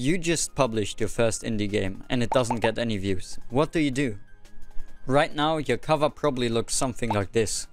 You just published your first indie game and it doesn't get any views. What do you do? Right now your cover probably looks something like this.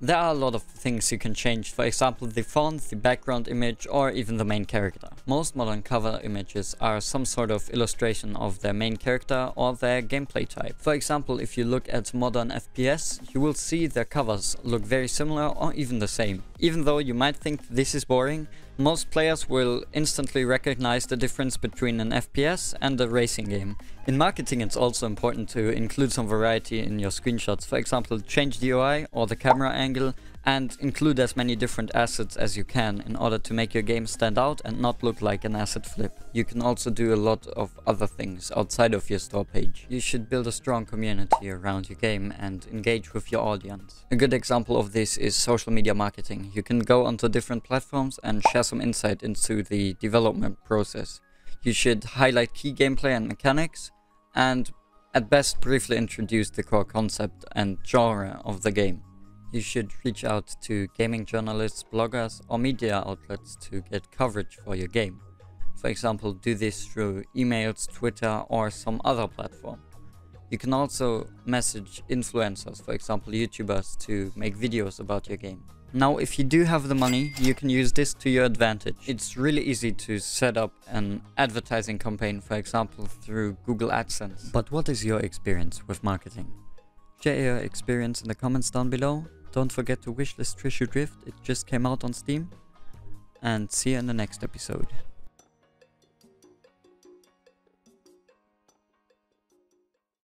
There are a lot of things you can change, for example the font, the background image or even the main character. Most modern cover images are some sort of illustration of their main character or their gameplay type. For example, if you look at modern FPS, you will see their covers look very similar or even the same. Even though you might think this is boring, most players will instantly recognize the difference between an FPS and a racing game. In marketing it's also important to include some variety in your screenshots, for example change the UI or the camera angle and include as many different assets as you can in order to make your game stand out and not look like an asset flip. You can also do a lot of other things outside of your store page. You should build a strong community around your game and engage with your audience. A good example of this is social media marketing. You can go onto different platforms and share some insight into the development process. You should highlight key gameplay and mechanics and at best briefly introduce the core concept and genre of the game you should reach out to gaming journalists, bloggers or media outlets to get coverage for your game. For example, do this through emails, Twitter or some other platform. You can also message influencers, for example YouTubers, to make videos about your game. Now if you do have the money, you can use this to your advantage. It's really easy to set up an advertising campaign, for example through Google AdSense. But what is your experience with marketing? Share your experience in the comments down below don't forget to wishlist Trishu Drift, it just came out on Steam. And see you in the next episode.